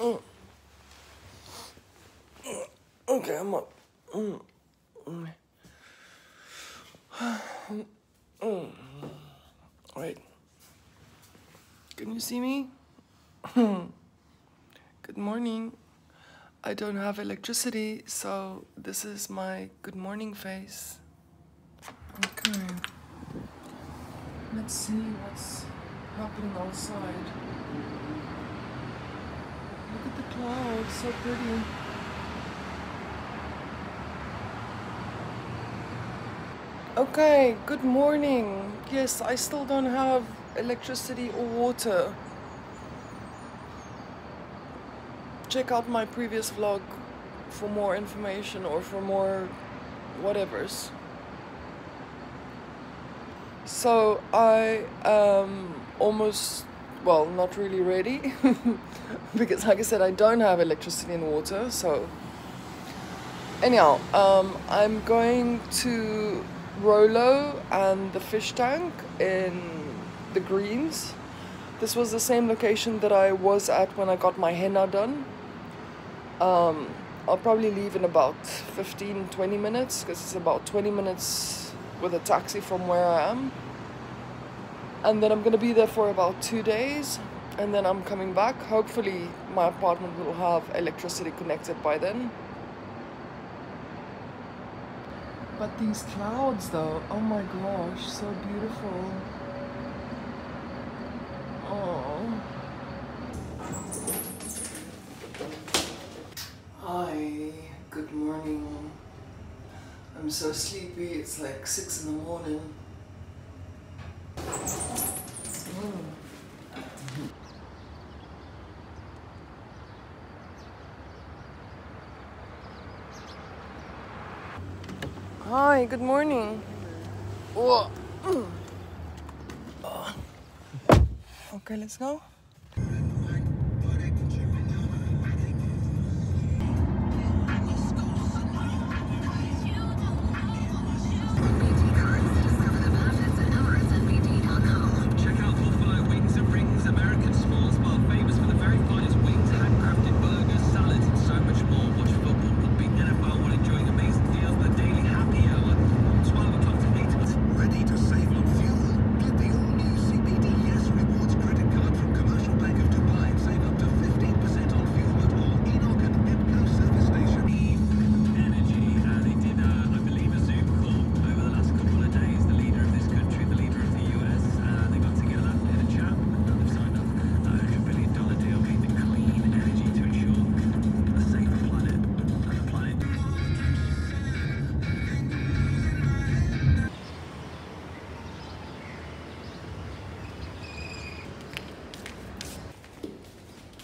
Mm. Okay, I'm up. Mm. Mm. Wait. Can you see me? good morning. I don't have electricity, so this is my good morning face. Okay. Let's see what's happening outside. Look at the clouds, so pretty. Okay, good morning. Yes, I still don't have electricity or water. Check out my previous vlog for more information or for more whatevers. So I am almost, well, not really ready because, like I said, I don't have electricity and water. So, anyhow, um, I'm going to Rolo and the fish tank in the Greens. This was the same location that I was at when I got my henna done. Um, I'll probably leave in about 15 20 minutes because it's about 20 minutes with a taxi from where I am. And then I'm gonna be there for about two days and then I'm coming back. Hopefully, my apartment will have electricity connected by then. But these clouds, though, oh my gosh, so beautiful. Oh. Hi, good morning. I'm so sleepy, it's like six in the morning. Mm. Hi, good morning. Whoa. Okay, let's go.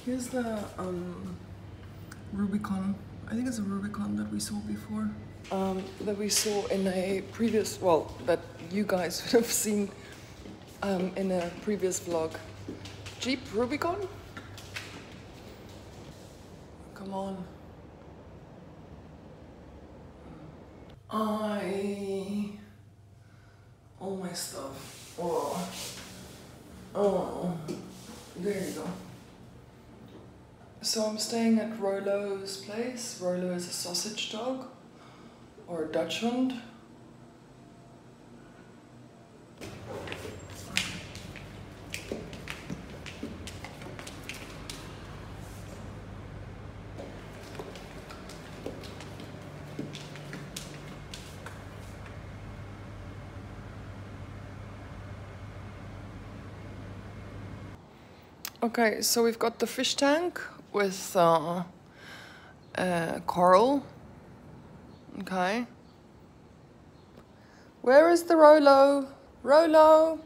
Here's the um, Rubicon. I think it's a Rubicon that we saw before. Um, that we saw in a previous, well, that you guys would have seen um, in a previous vlog. Jeep Rubicon? Come on. I. All my stuff. Oh. Oh. There you go. So I'm staying at Rolo's place. Rolo is a sausage dog or a Dachshund. Okay, so we've got the fish tank with uh, uh, coral. Okay. Where is the Rolo? Rolo!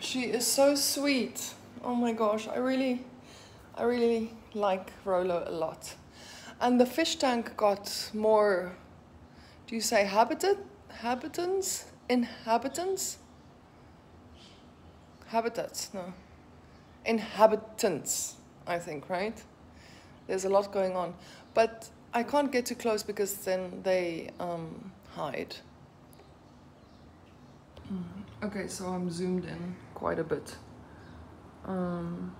She is so sweet. Oh my gosh, I really, I really like Rolo a lot. And the fish tank got more, do you say habitat? Habitants? Inhabitants? Habitats, no. Inhabitants, I think, right? There's a lot going on. But I can't get too close because then they um, hide. Mm, Okay, so I'm zoomed in quite a bit. Um,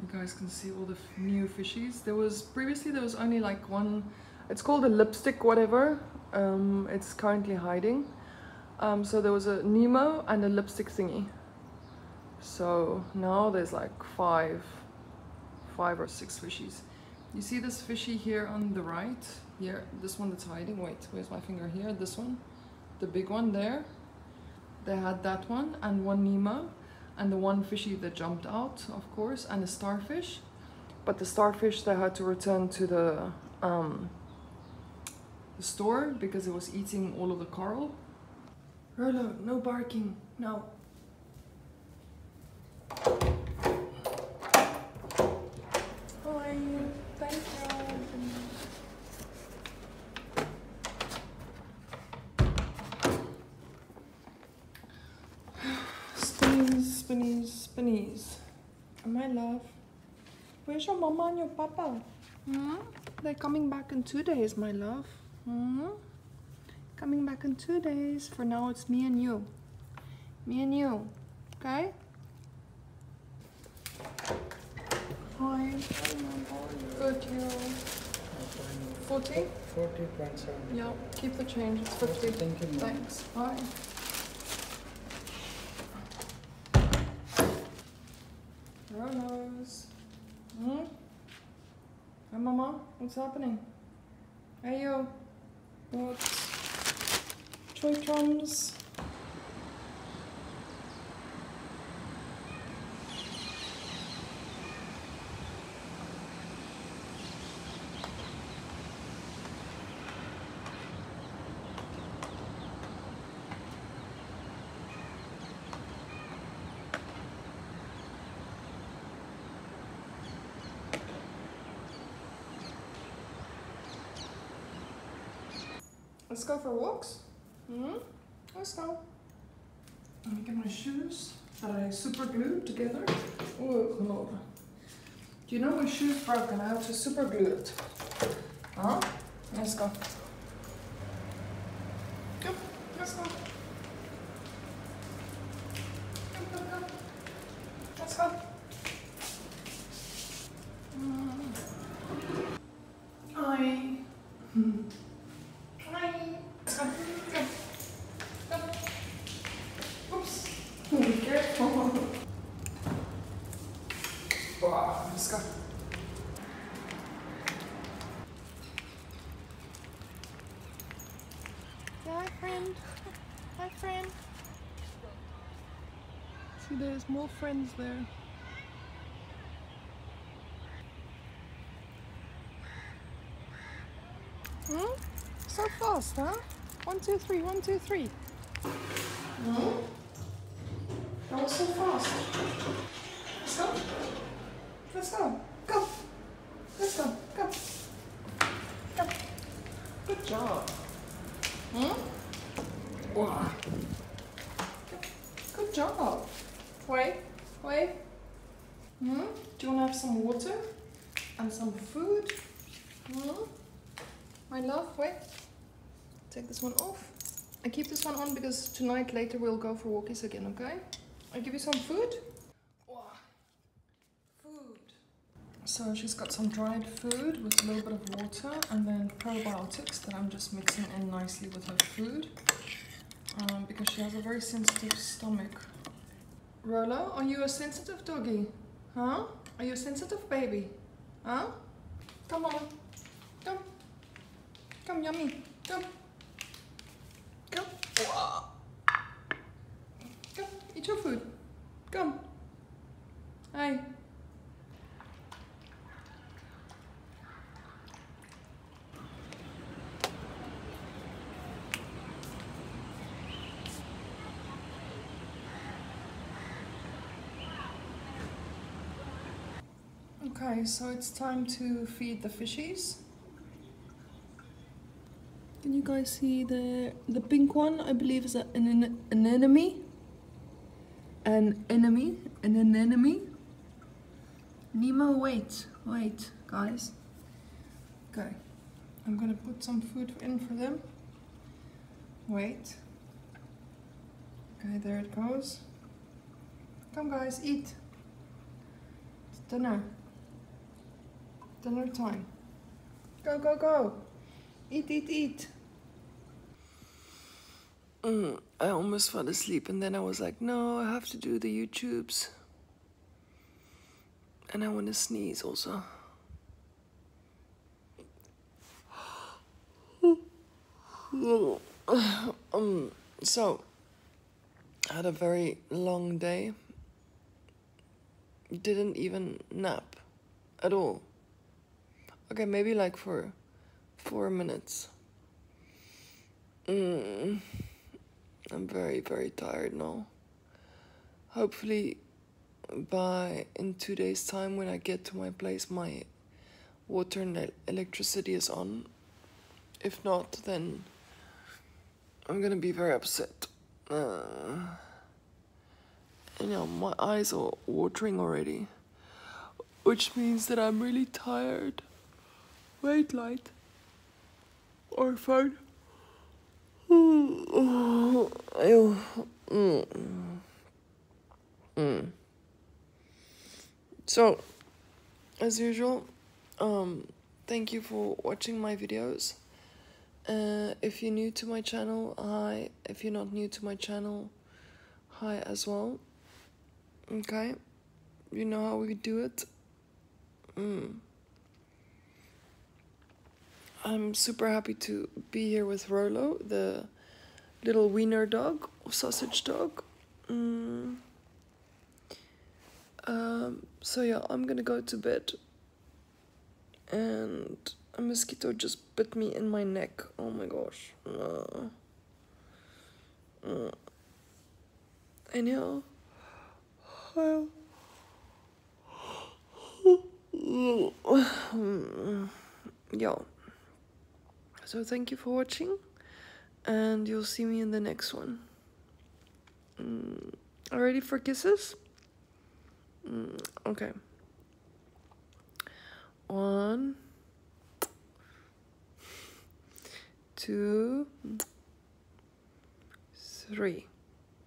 you guys can see all the new fishies. There was previously there was only like one. It's called a lipstick, whatever. Um, it's currently hiding. Um, so there was a Nemo and a lipstick thingy. So now there's like five, five or six fishies. You see this fishy here on the right? Here, this one that's hiding. Wait, where's my finger here? This one, the big one there. They had that one and one Nemo, and the one fishy that jumped out, of course, and a starfish. But the starfish they had to return to the um, the store because it was eating all of the coral. Rolo, no barking, no. Hi, thank you. Spinnies, spinnies, spinnies. My love, where's your mama and your papa? Hmm? They're coming back in two days, my love. Hmm? Coming back in two days. For now, it's me and you. Me and you. Okay? Hi. Good, you. 40? 40.7. Yeah, keep the change. It's 50. Thank you. Thanks. Bye. Ronos. Hmm? Hi, Mama. What's happening? Hey, you. What? Toy drums. Let's go for walks. Hmm? Let's go. Let me get my shoes that I super glued together. Oh, no. Do you know my shoe's broken? I have to super glue it. Huh? Let's go. Come, let's go. Come, come, come. Let's go. Mm. Hi. Hi. Let's go. Come. Come. Oops. Be careful. Wow, let's go. Hi, friend. Hi, friend. See, there's more friends there. Hmm? So fast, huh? One, two, three, one, two, three. No? That was so fast. Let's go. Let's go. Go. Let's go. Go. Go. Good job. Hmm? Wow. Good, good job. Wait. Wait. Hmm? Do you want to have some water? And some food? My love, wait. Take this one off. I keep this one on because tonight later we'll go for walkies again, okay? I'll give you some food. Wow. Food. So she's got some dried food with a little bit of water and then probiotics that I'm just mixing in nicely with her food. Um, because she has a very sensitive stomach. Rolo, are you a sensitive doggy? Huh? Are you a sensitive baby? Huh? Come on. Come. Come, yummy. Come. Come. Wow. Come, eat your food. Come. Hi. Okay, so it's time to feed the fishies. Can you guys see the the pink one? I believe is an an anemone. An enemy, an anemone. Nemo, wait, wait, guys. Okay, I'm gonna put some food in for them. Wait. Okay, there it goes. Come, guys, eat. It's dinner. Dinner time. Go, go, go. Eat, eat, eat. Mm, I almost fell asleep and then I was like, no, I have to do the YouTubes. And I want to sneeze also. um, so, I had a very long day. Didn't even nap at all. Okay, maybe like for four minutes. Mm, I'm very, very tired now. Hopefully, by in two days' time, when I get to my place, my water and electricity is on. If not, then I'm gonna be very upset. Uh, you know, my eyes are watering already, which means that I'm really tired. Wait, light or phone. So, as usual, um, thank you for watching my videos. Uh, if you're new to my channel, hi. If you're not new to my channel, hi as well. Okay, you know how we do it. Mm. I'm super happy to be here with Rolo, the little wiener dog, sausage dog. Mm. Um, so yeah, I'm gonna go to bed. And a mosquito just bit me in my neck. Oh my gosh. Uh. Anyhow, I'll yeah. So thank you for watching, and you'll see me in the next one. Mm, are ready for kisses? Mm, okay. One, two, three.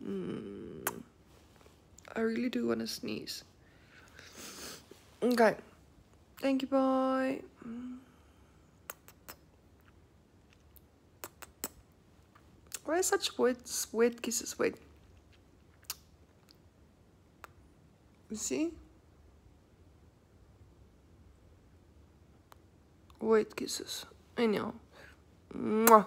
Mm, I really do want to sneeze. Okay. Thank you. Bye. Why such wet, wet kisses? Wait. You see? Wet kisses. Anyhow. Mwah.